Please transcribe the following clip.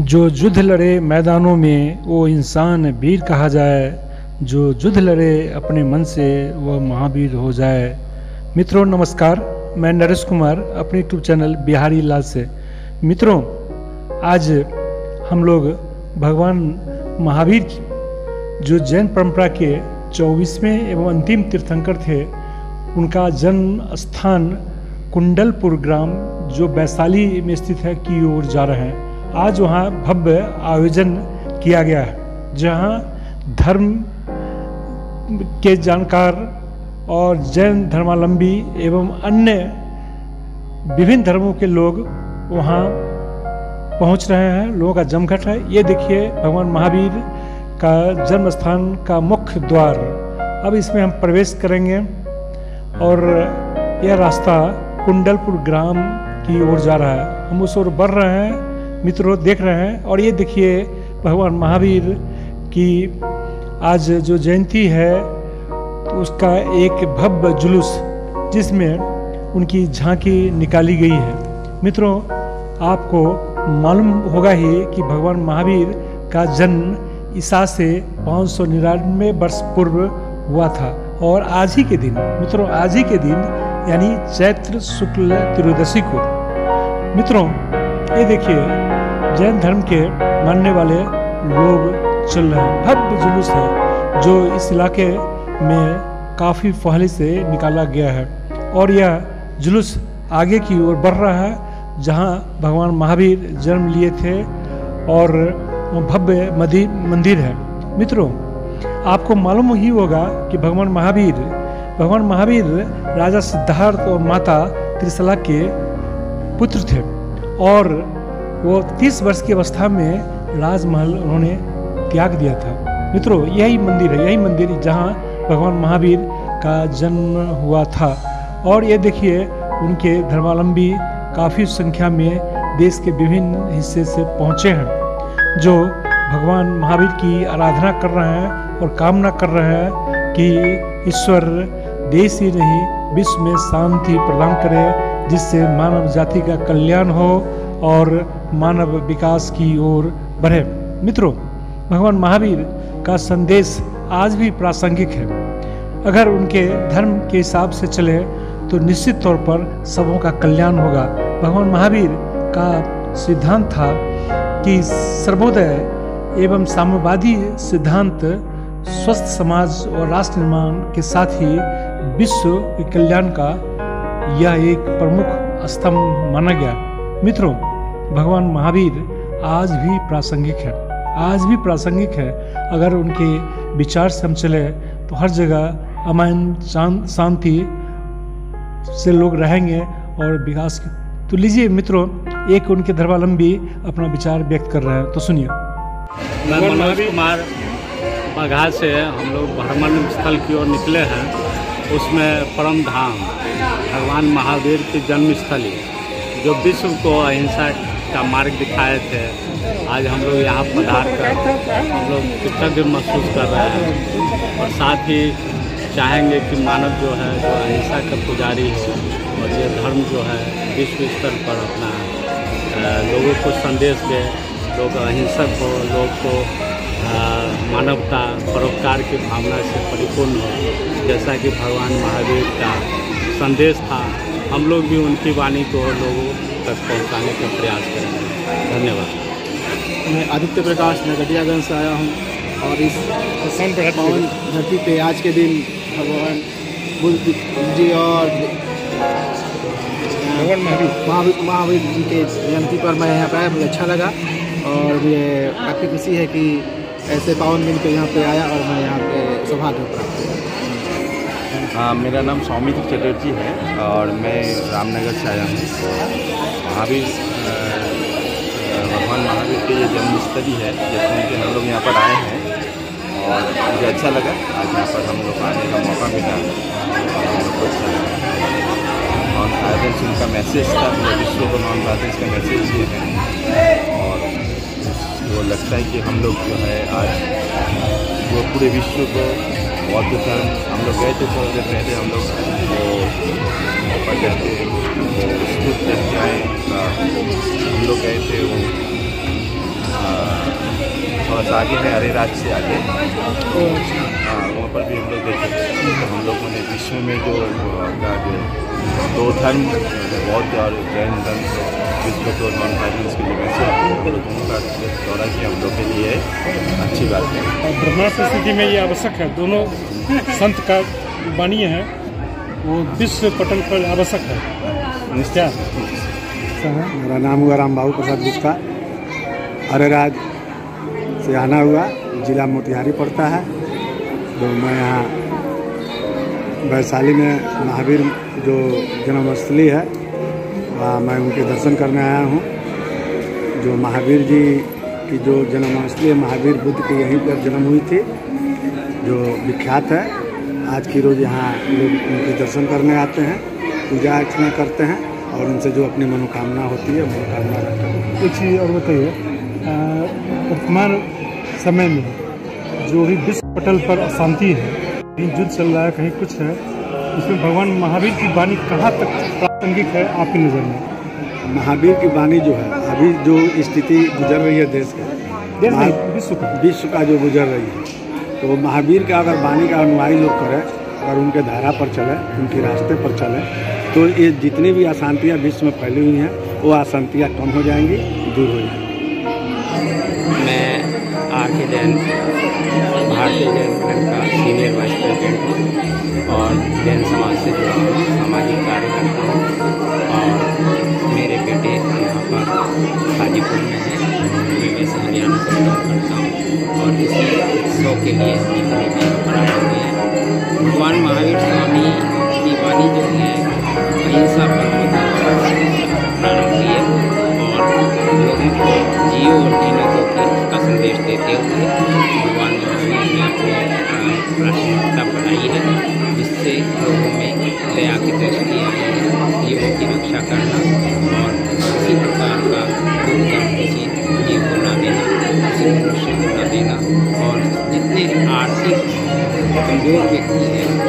जो युद्ध लड़े मैदानों में, वो इंसान वीर कहा जाए। जो युद्ध लड़े अपने मन से, वह महावीर हो जाए। मित्रों, नमस्कार। मैं नरेश कुमार, अपने यूट्यूब चैनल बिहारी लाल से। मित्रों, आज हम लोग भगवान महावीर की, जो जैन परंपरा के चौबीसवें एवं अंतिम तीर्थंकर थे, उनका जन्म स्थान कुंडलपुर ग्राम, जो वैशाली में स्थित है, की ओर जा रहे हैं। आज वहाँ भव्य आयोजन किया गया जहाँ धर्म के जानकार और जैन धर्मावलंबी एवं अन्य विभिन्न धर्मों के लोग वहाँ पहुँच रहे हैं। लोगों का जमघट है। ये देखिए, भगवान महावीर का जन्म स्थान का मुख्य द्वार। अब इसमें हम प्रवेश करेंगे और यह रास्ता कुंडलपुर ग्राम की ओर जा रहा है। हम उस ओर बढ़ रहे हैं। मित्रों, देख रहे हैं और ये देखिए भगवान महावीर की आज जो जयंती है तो उसका एक भव्य जुलूस जिसमें उनकी झांकी निकाली गई है। मित्रों, आपको मालूम होगा ही कि भगवान महावीर का जन्म ईसा से पाँच सौ निन्यानवे वर्ष पूर्व हुआ था और आज ही के दिन, मित्रों, आज ही के दिन, यानी चैत्र शुक्ल त्रयोदशी को। मित्रों, ये देखिए जैन धर्म के मानने वाले लोग चल रहे हैं। भव्य जुलूस है, जो इस इलाके में काफ़ी पहले से निकाला गया है। और यह जुलूस आगे की ओर बढ़ रहा है, जहाँ भगवान महावीर जन्म लिए थे और भव्य मदी, मंदिर है। मित्रों, आपको मालूम ही होगा कि भगवान महावीर भगवान महावीर राजा सिद्धार्थ और माता त्रिशला के पुत्र थे। और वो तीस वर्ष की अवस्था में राजमहल उन्होंने त्याग दिया था। मित्रों, यही मंदिर है, यही मंदिर जहाँ भगवान महावीर का जन्म हुआ था। और ये देखिए, उनके धर्मावलंबी काफ़ी संख्या में देश के विभिन्न हिस्से से पहुँचे हैं, जो भगवान महावीर की आराधना कर रहे हैं और कामना कर रहे हैं कि ईश्वर देश ही नहीं, विश्व में शांति प्रदान करे, जिससे मानव जाति का कल्याण हो और मानव विकास की ओर बढ़े। मित्रों, भगवान महावीर का संदेश आज भी प्रासंगिक है। अगर उनके धर्म के हिसाब से चले तो निश्चित तौर पर सबों का कल्याण होगा। भगवान महावीर का सिद्धांत था कि सर्वोदय एवं साम्यवादी सिद्धांत स्वस्थ समाज और राष्ट्र निर्माण के साथ ही विश्व के कल्याण का यह एक प्रमुख स्तंभ माना गया। मित्रों भगवान महावीर आज भी प्रासंगिक है। आज भी प्रासंगिक है। अगर उनके विचार से हम चले तो हर जगह अमन शांति से लोग रहेंगे और विकास तो लीजिए मित्रों एक उनके धर्मावलंबी अपना विचार व्यक्त कर रहे हैं। तो सुनिए। मैं मनोज कुमार बघा से हम लोग भ्रमण स्थल की ओर निकले हैं। उसमें परम धाम भगवान महावीर की जन्मस्थली जो विश्व को अहिंसा का मार्ग दिखाए थे। आज हम लोग यहाँ पधार कर हम लोग कृतज्ञ महसूस कर रहे हैं। और साथ ही चाहेंगे कि मानव जो है, जो अहिंसा का पुजारी है और ये धर्म जो है, विश्व स्तर पर अपना लोगों को संदेश दे, लोग अहिंसक हो, लोग को मानवता, परोपकार की भावना से परिपूर्ण हो। जैसा कि भगवान महावीर का संदेश था, हम लोग भी उनकी वाणी को लोगों तक पहुँचाने का प्रयास करेंगे। धन्यवाद। मैं आदित्य प्रकाश नगटियागंज से आया हूँ और इस पवन धरती पे आज के दिन भगवान बुद्ध जी और महावीर। महावीर जी के जयंती पर मैं यहाँ पर आया मुझे अच्छा लगा और मुझे काफ़ी खुशी है कि ऐसे पावन दिन पे यहाँ पे आया और मैं यहाँ पे सौभाग्य प्राप्त किया हाँ मेरा नाम सौमित्र चटर्जी है और मैं रामनगर से आया हूँ। महावीर भगवान महावीर के ये जन्मस्थली है जैसे उनके हम लोग यहाँ पर आए हैं। और मुझे अच्छा लगा, आज यहाँ पर हम लोग आने का मौका मिला। नॉन वायलेंस उनका मैसेज था, पूरे विश्व को नॉन वायलेंस का मैसेज दिए हैं। और वो लगता है कि हम लोग जो है आज वो पूरे विश्व को बौद्ध धर्म हम लोग गए थे थोड़ी देर पहले, हम लोग वो पढ़ते थे आए हम लोग गए थे वो से आगे है अरेराज से आगे हाँ वहाँ पर भी हम लोग देखे तो हम लोगों ने विश्व में जो अपना जो दो धर्म बौद्ध और जैन धर्म विश्व को नॉन वायलेंस की जगह से हम लोग दोनों का दौरा किया हम लोग के लिए अच्छी बात है और वर्तमान परिस्थिति में ये आवश्यक है, दोनों संत का वाणी है। वो विश्व पटल पर आवश्यक है। क्या मेरा नाम हुआ राम बाबू प्रसाद गुप्ता। अरेराज से आना हुआ, जिला मोतिहारी पड़ता है। तो मैं यहाँ वैशाली में महावीर जो जन्मस्थली है, वहाँ मैं उनके दर्शन करने आया हूँ। जो महावीर जी की जो जन्मस्थली है, महावीर बुद्ध की यहीं पर जन्म हुई थी, जो विख्यात है। आज की रोज़ यहाँ लोग उनके दर्शन करने आते हैं। पूजा अर्चना करते हैं और उनसे जो अपनी मनोकामना होती है मनोकामना रहता है। एक चीज़ और बताइए वर्तमान समय में जो भी विश्व पटल पर अशांति है कहीं युद्ध चल रहा है कहीं कुछ है उसमें भगवान महावीर की वाणी कहाँ तक प्रासंगिक है आपकी नज़र में? महावीर की वाणी जो है अभी जो स्थिति गुजर रही है देश के विश्व का। विश्व का जो गुजर रही है तो महावीर का अगर वाणी का अनुयायी लोग करें अगर उनके धारा पर चले उनके रास्ते पर चले तो ये जितनी भी अशांतियाँ विश्व में फैली हुई हैं, वो अशांतियाँ कम हो जाएँगी, दूर हो जाएँगी। मैं आर के जैन, भारतीय जैन संघ का सीनियर वाइस प्रेसिडेंट हूँ और जैन समाज से जुड़ा हूँ सामाजिक कार्य करता हूँ और मेरे बेटे यहाँ पर हाजीपुर में हैं मैं वैसे हरियाणा से बिलोंग करता हूँ और इसी शो के लिए भगवान महावीर स्वामी अहिंसा पर प्रारंभ की है। और लोगों को जियो और जीने को का संदेश देते हुए भगवान ने अपनी बनाई है, जिससे लोगों में दया की दृष्टि आई है, जीवों की रक्षा करना और किसी प्रकार का दुर्गम किसी जीव को न देना, किसी मनुष्य को न देना और जितने आर्थिक कमज़ोर व्यक्ति हैं